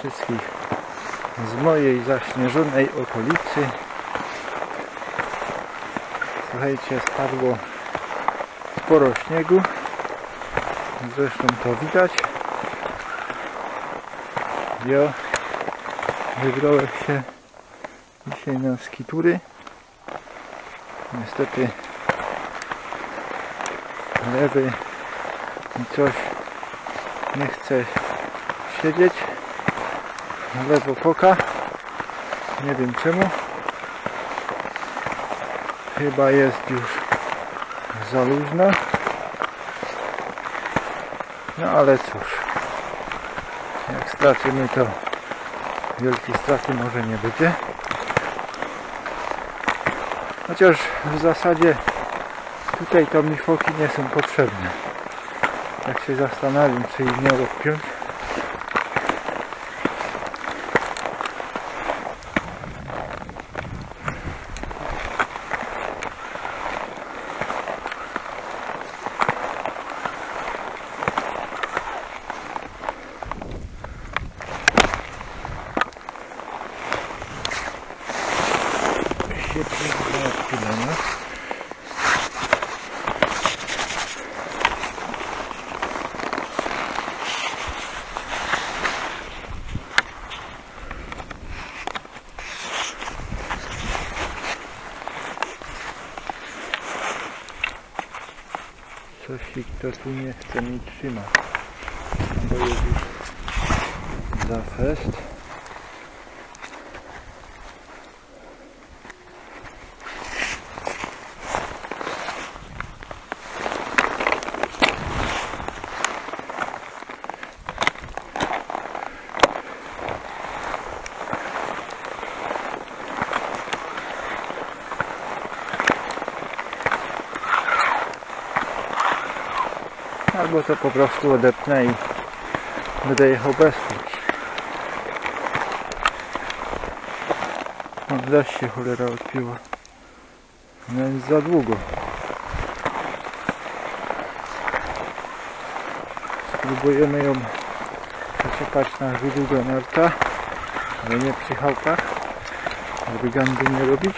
Wszystkich z mojej zaśnieżonej okolicy. Słuchajcie, spadło sporo śniegu. Zresztą to widać. Ja wybrałem się dzisiaj na skitury. Niestety lewy i coś nie chce siedzieć na lewo foka. Nie wiem czemu. Chyba jest już za luźno. No ale cóż. Jak stracimy to wielkiej straty może nie będzie. Chociaż w zasadzie tutaj to mi foki nie są potrzebne. Jak się zastanawiam czy ich nie odpiąć się przyzwyczaiłem. Coś i kto tu nie chce mi trzymać. Bo jest już za fest. Albo to po prostu odepnę i będę jechał bez. No zaś się cholera odpiła. No jest za długo. Spróbujemy ją przeczekać na długo narta, ale nie przy chałkach, żeby gandy nie robić.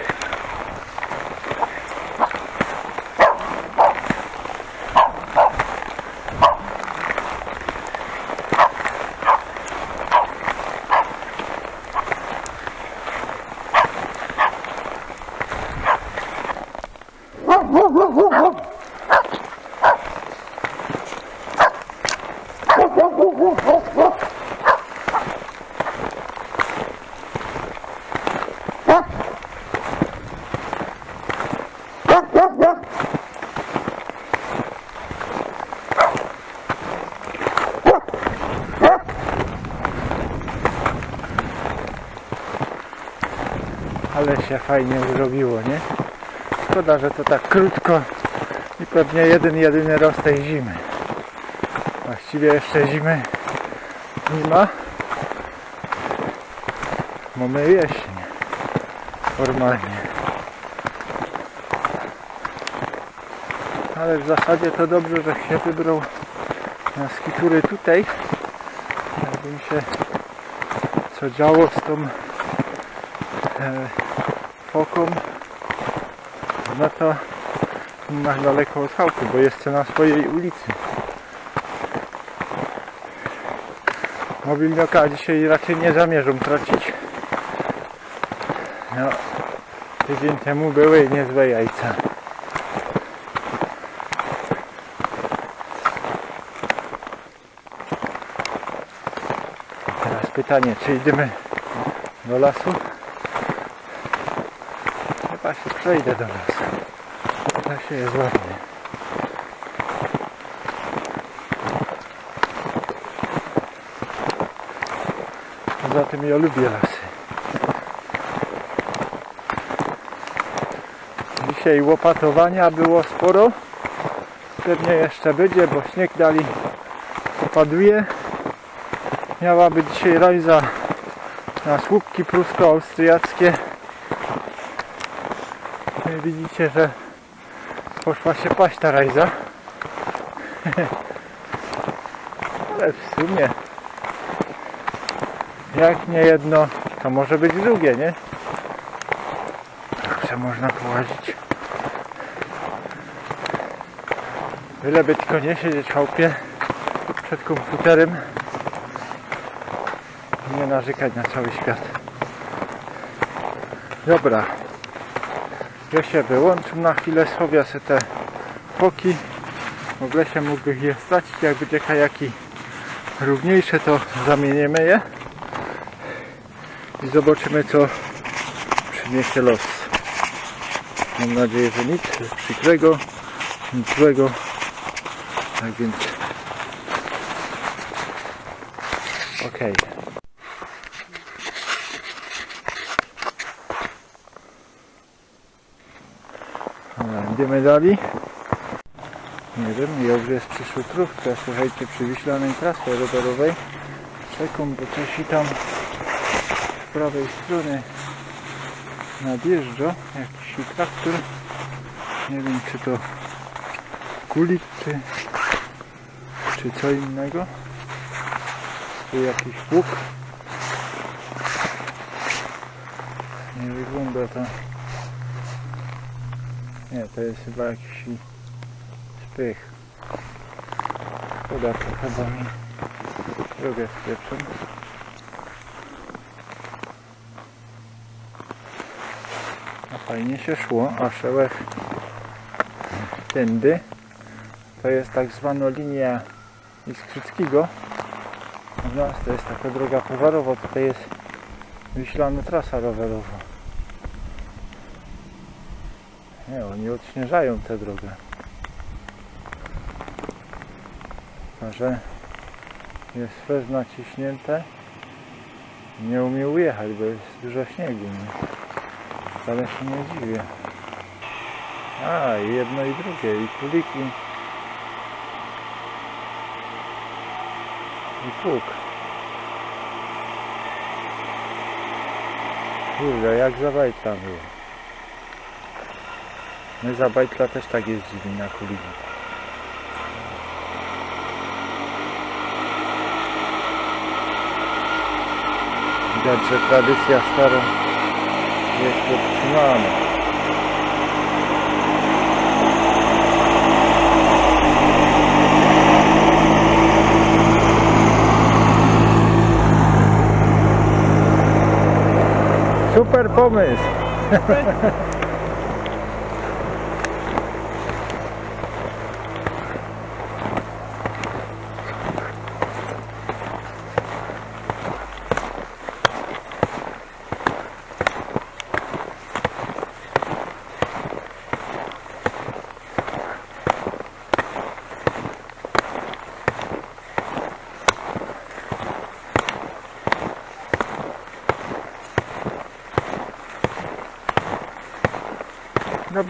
Ale się fajnie zrobiło, nie? Szkoda, że to tak krótko i pewnie jeden, jedyny roz tej zimy. Właściwie jeszcze zimy nie ma. Mamy jesień. Formalnie. Ale w zasadzie to dobrze, że się wybrał na skitury tutaj. Jakby mi się co działo z tą e, no to na daleko od chałku, bo jest na swojej ulicy. Mobilnioka dzisiaj raczej nie zamierzą tracić. No, tydzień temu były niezłe jajca. Teraz pytanie, czy idziemy do lasu? Przejdę do lasu. Tak się jest ładnie. Poza tym ja lubię lasy. Dzisiaj łopatowania było sporo. Pewnie jeszcze będzie, bo śnieg dali opaduje. Miała być dzisiaj rajza na słupki prusko-austriackie. Widzicie, że poszła się paść ta rajza. Ale w sumie Jak nie jedno, to może być drugie, nie? Zawsze można połazić. Byleby tylko nie siedzieć w chałupie przed komputerem nie narzekać na cały świat. Dobra. Ja się wyłączę na chwilę, schowię sobie te foki. W ogóle się mógłby je stracić, jak będzie kajaki równiejsze, to zamienimy je i zobaczymy co przyniesie los. Mam nadzieję, że nic przykrego, nic złego. Tak więc okej. Dobra, Idziemy. Nie wiem, już jest przyszłotrówka, słuchajcie, przy Wiślanej trasie rowerowej. Czekam, bo coś i tam z prawej strony nadjeżdża jakiś traktor. Nie wiem, czy to kulik, czy, czy co innego. Tu jakiś łuk. Nie wygląda to. Nie, to jest chyba jakiś spych. Szkoda, to chyba mi drogę spieprzą. A fajnie się szło, a szełek tędy to jest tak zwana linia Iskrzyckiego. U nas to jest taka droga powarowa, tutaj jest wyślana trasa rowerowa. Nie, oni odśnieżają tę drogę. A że jest fez naciśnięte nie umie ujechać, bo jest dużo śniegu. Nie? Wcale się nie dziwię. A, i jedno i drugie, i kuliki. I pług. Kurde, jak za bajtla było. My za bajtla też tak jeździli na kuliki. Widać, że tradycja stara jest podtrzymana. Super pomysł!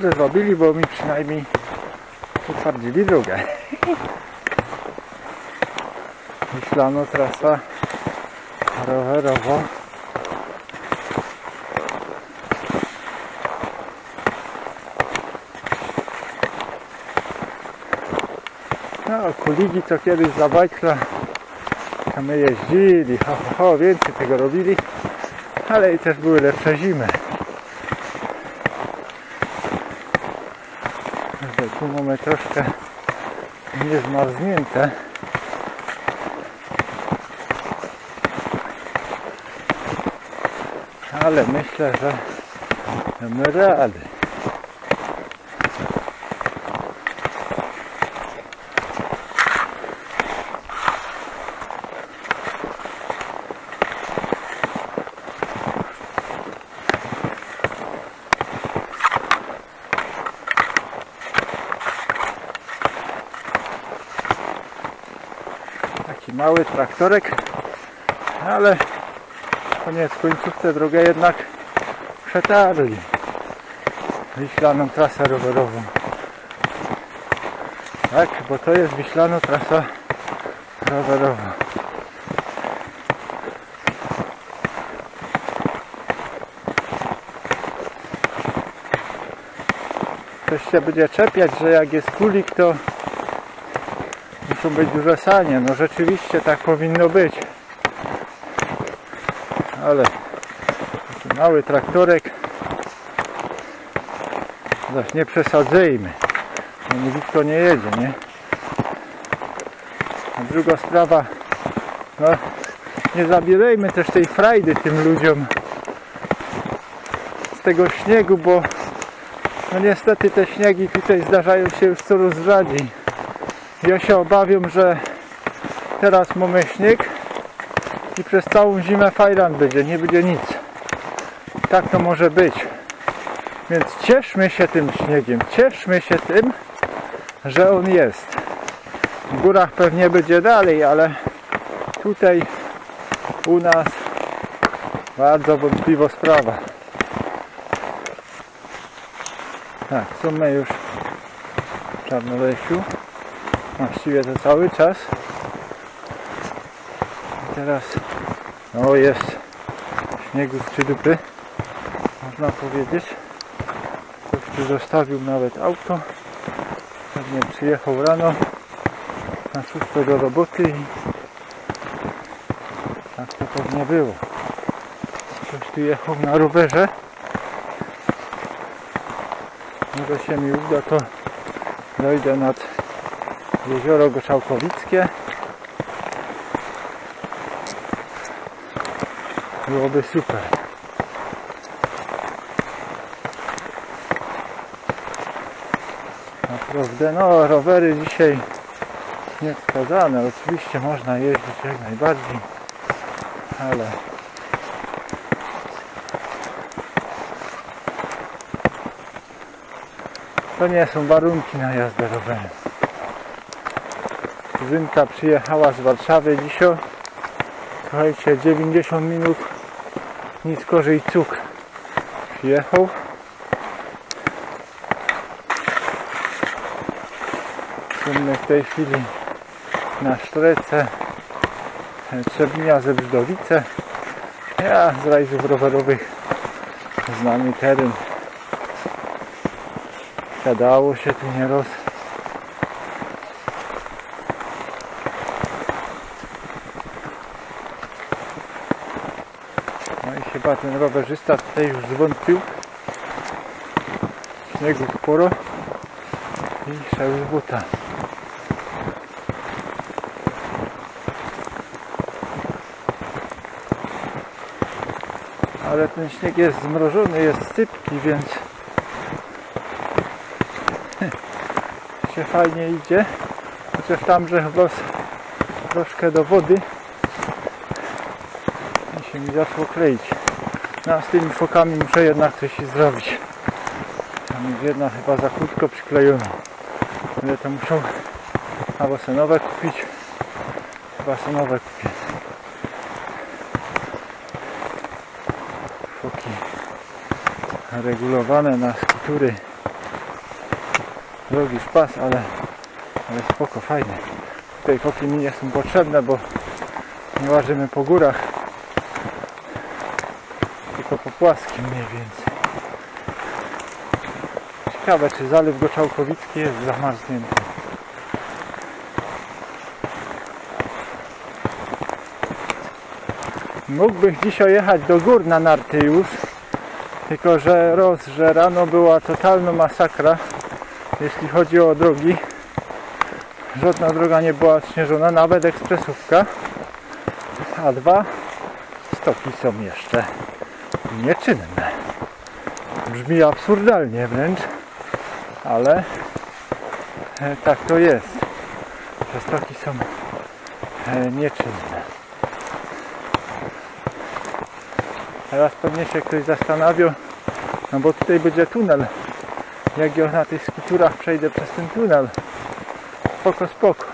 Dobrze zrobili, bo mi przynajmniej utwardzili drogę. Myślano trasa rowerowa. No, kuligi co kiedyś za bajkla to my jeździli, ho, ho, ho, więcej tego robili, ale i też były lepsze zimy. Tutaj tu mamy troszkę niezmarznięte. Ale myślę, że damy rady. Taki mały traktorek, ale koniec końców tę drogę jednak przetarli. Wiślaną trasę rowerową. Tak, bo to jest Wiślana trasa rowerowa. Ktoś się będzie czepiać, że jak jest kulik, to muszą być duże sanie. No rzeczywiście tak powinno być. mały traktorek. Zaś nie przesadzajmy. No nikt nie jedzie, nie? A druga sprawa, no nie zabierajmy też tej frajdy tym ludziom z tego śniegu, bo no niestety te śniegi tutaj zdarzają się już coraz rzadziej. Ja się obawiam, że teraz mamy śnieg i przez całą zimę fajran będzie, nie będzie nic. Tak to może być. Więc cieszmy się tym śniegiem, cieszmy się tym, że on jest. W górach pewnie będzie dalej, ale tutaj u nas bardzo wątpliwa sprawa. Tak, są my już w Czarnolesiu. Właściwie to cały czas. I teraz no jest śniegu z dupy. Można powiedzieć. Ktoś tu zostawił nawet auto. Pewnie przyjechał rano na szóstą do roboty i tak to pewnie było. Ktoś tu jechał na rowerze. Może się mi uda, to dojdę nad jezioro Goczałkowickie. Byłoby super. Naprawdę, no rowery dzisiaj nie wskazane. Oczywiście można jeździć jak najbardziej, ale to nie są warunki na jazdę rowerem. Kuzynka przyjechała z Warszawy dzisiaj. Słuchajcie, 90 minut nic gorzej cuk przyjechał. Jesteśmy w tej chwili na Sztrece Trzebnia ze Brzydowice. Ja z rajzów rowerowych znany teren. Siadało się tu nieraz. Chyba ten rowerzysta tutaj już zwątpił. Śniegu sporo i szedł z buta. Ale ten śnieg jest zmrożony, jest sypki, więc się fajnie idzie. Chociaż tam, że los troszkę do wody i się mi zaczęło kleić. No z tymi fokami muszę jednak coś zrobić. Tam jest jedna chyba za krótko przyklejona. Ale to muszą albo sobie nowe kupić. Chyba sobie nowe kupię. Foki regulowane na skutury drogi szpas, ale, ale spoko, fajne. Tutaj foki mi nie są potrzebne, bo nie łażymy po górach, płaskim mniej więcej. Ciekawe, czy zalew Goczałkowicki jest zamarznięty. Mógłbym dzisiaj jechać do gór na narty już, tylko że roz, że rano była totalna masakra jeśli chodzi o drogi żadna droga nie była odśnieżona nawet ekspresówka a dwa stoki są jeszcze nieczynne brzmi absurdalnie wręcz ale e, tak to jest. Że stoki są e, nieczynne. Teraz pewnie się ktoś zastanawia no bo tutaj będzie tunel. Jak ja na tych skuturach przejdę przez ten tunel? Spoko spoko.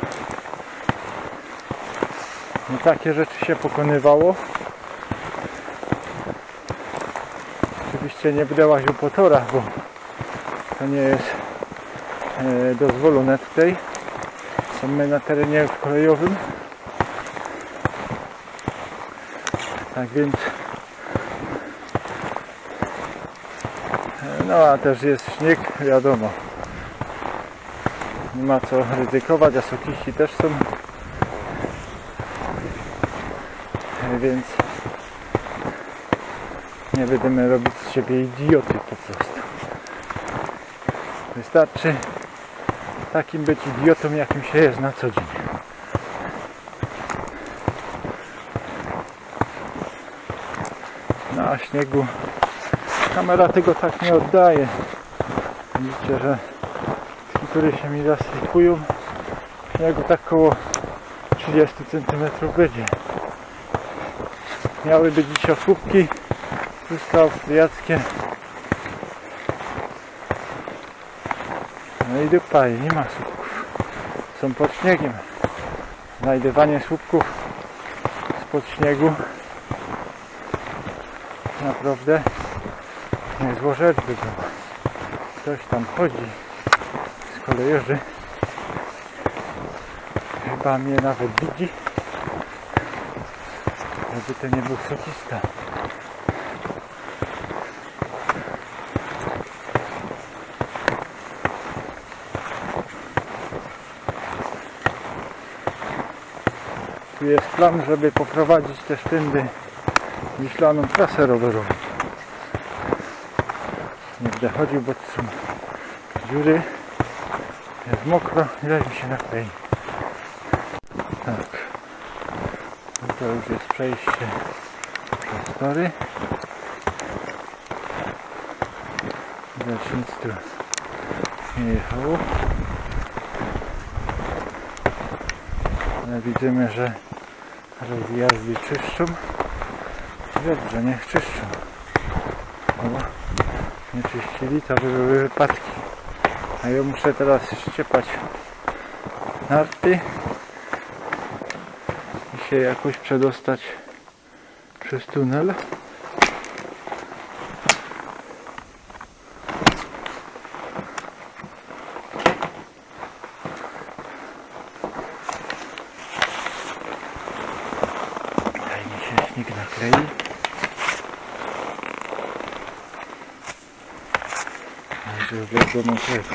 No takie rzeczy się pokonywało nie będę łaził po torach bo to nie jest e, dozwolone tutaj są my na terenie kolejowym tak więc No a też jest śnieg, wiadomo. Nie ma co ryzykować, a sokiści też są. Więc Nie będziemy robić z siebie idioty po prostu. Wystarczy takim być idiotą, jakim się jest na co dzień. Na śniegu kamera tego tak nie oddaje. Widzicie, że skitury się mi zasypują. Śniegu tak koło 30 cm będzie. Miały być dzisiaj słupki wszystko austriackie. No i dupa, i nie ma słupków. Są pod śniegiem. Znajdywanie słupków spod śniegu naprawdę niezła rzecz by była. Ktoś tam chodzi z kolejorzy. Chyba mnie nawet widzi. Żeby to nie był sokista. Jest plan, żeby poprowadzić też tędy myślaną trasę rowerową. Nie będę chodził, bo są dziury. Jest mokro i leży się naklei. Tak. To już jest przejście przez tory. Widać nic tu nie jechało. Widzimy, że rozjazdy czyszczą. Dobrze, niech czyszczą. Bo nie czyścili, to by były wypadki. A ja muszę teraz ściepać narty i się jakoś przedostać przez tunel. Daj mi się śnieg naklei. Może wiadomo czego.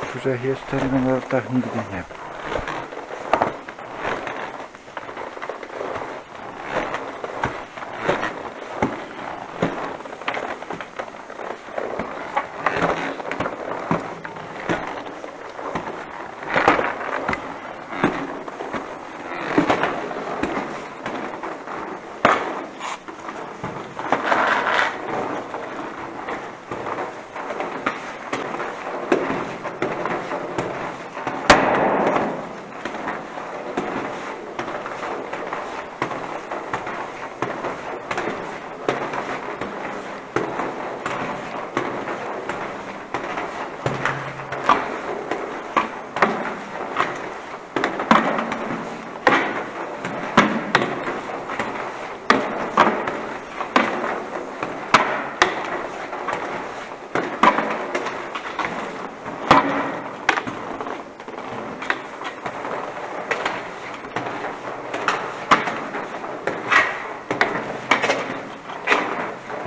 Których jeszcze na nartach nigdy nie było.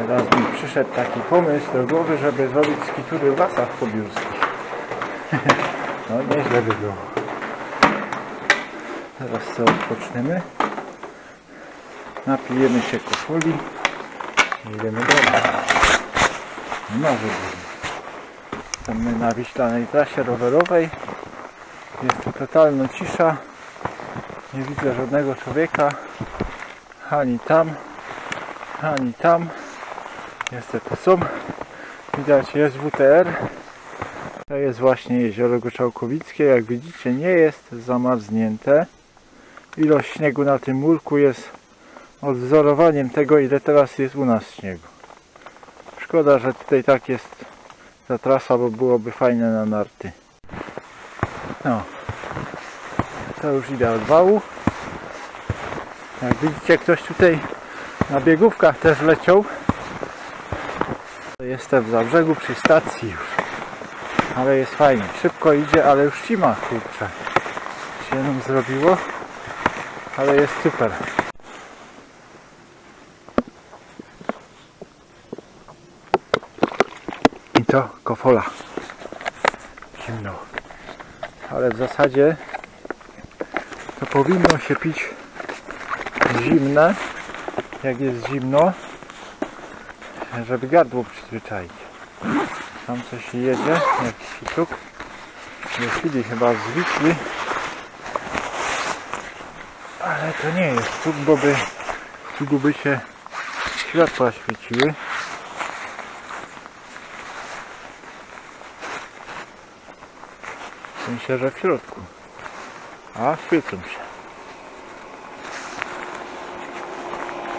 Teraz mi przyszedł taki pomysł do głowy, żeby zrobić skitury w lasach podjórskich. No nieźle by było. Teraz co odpoczniemy. Napijemy się kofoli i idziemy dalej. No wygodnie. Jesteśmy na wiślanej trasie rowerowej. Jest tu totalna cisza. Nie widzę żadnego człowieka. Ani tam, ani tam. Niestety są. Widać jest WTR. To jest właśnie jezioro Goczałkowickie. Jak widzicie nie jest zamarznięte. Ilość śniegu na tym murku jest odwzorowaniem tego ile teraz jest u nas śniegu. Szkoda, że tutaj tak jest ta trasa, bo byłoby fajne na narty. No. To już idę od wału. Jak widzicie ktoś tutaj na biegówkach też leciał. Jestem w Zabrzegu przy stacji już. Ale jest fajnie. Szybko idzie, ale już cima, kurczę. Się nam zrobiło. Ale jest super. I to kofola. Zimno. Ale w zasadzie to powinno się pić zimne, jak jest zimno, żeby gardło przyzwyczaić. Tam coś jedzie, jakiś ficzuk. Jeśli chyba z Witli. Ale to nie jest cuk, bo by by się światła świeciły. W sensie, że w środku. A świecą się.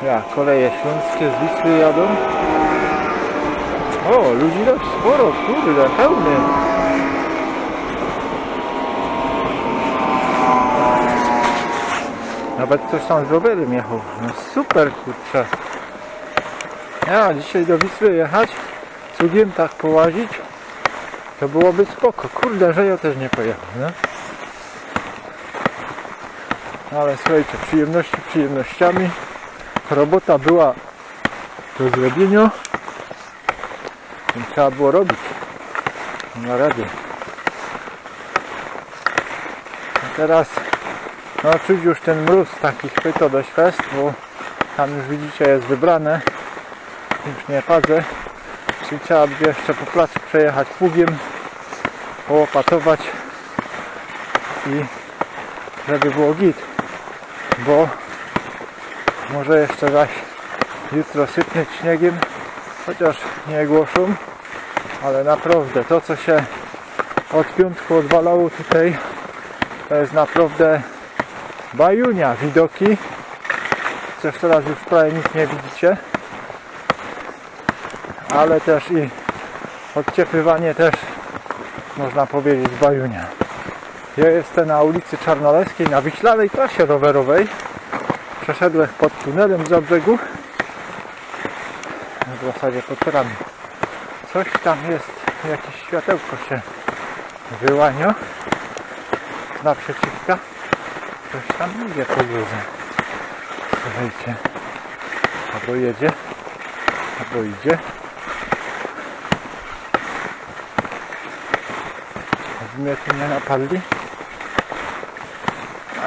Ja, koleje śląskie z Wisły jadą. O, ludzi tak sporo, kurde, pełny. Nawet ktoś tam z rowerem jechał. No super, kurczę. Ja, dzisiaj do Wisły jechać, cugiem tak połazić, to byłoby spoko. Kurde, że ja też nie pojechał, no. Ale słuchajcie, przyjemności przyjemnościami. Robota była do zrobienia. Trzeba było robić. Ma rady. A teraz no czuć już ten mróz taki chwyto do świest, bo tam już widzicie jest wybrane. Już nie padzę. Czyli trzeba by jeszcze po placu przejechać pługiem, połopatować i żeby było git. Bo może jeszcze zaś jutro sypnieć śniegiem, chociaż nie głoszą, ale naprawdę to co się od piątku odwalało tutaj to jest naprawdę bajunia widoki. Chociaż teraz już prawie nic nie widzicie ale też i odciepywanie też można powiedzieć bajunia. Ja jestem na ulicy Czarnoleskiej na Wiślanej trasie rowerowej przeszedłem pod tunelem za brzegu? W zasadzie pod coś tam jest jakieś światełko się wyłania. Naprzeciwka coś tam idzie po drodze. Słuchajcie. Albo jedzie albo idzie. Mnie tu nie napadli.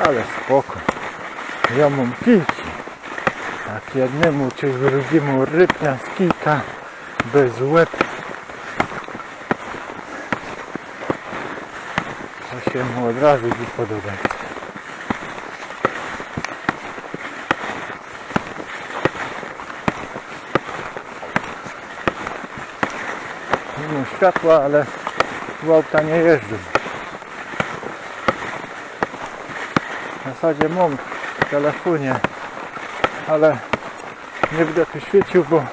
Ale spoko ja mam kijki jak jednemu czy drugiemu rypnia z kijka bez łeb. To się mu od razu i podobać mimo światła, ale tu auta nie jeżdżą. W zasadzie mam telefonie ale nie będę tu świecił, bo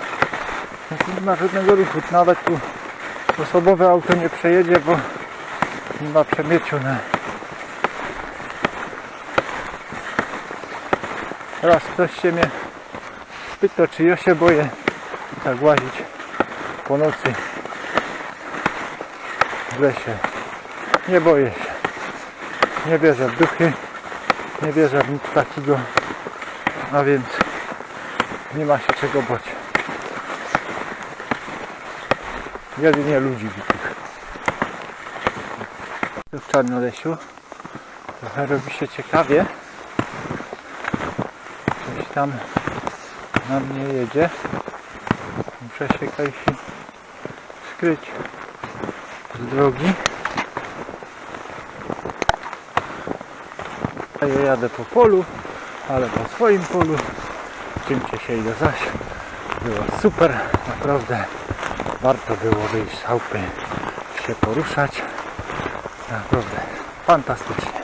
nie ma żadnego ruchu. Nawet tu osobowe auto nie przejedzie, bo nie ma przemyciu na Raz ktoś się mnie spytał, czy ja się boję tak łazić po nocy w lesie. Nie boję się. Nie wierzę w duchy. Nie wierzę w nic takiego. A więc nie ma się czego bać. Jedynie ludzi bitych. W Czarnolesiu trochę robi się ciekawie. Coś tam na mnie jedzie. Muszę się skryć z drogi. Ja jadę po polu, ale po swoim polu. Czymcie się idę zaś. Było super, naprawdę. Warto było wyjść z chałupy, się poruszać. Naprawdę fantastycznie.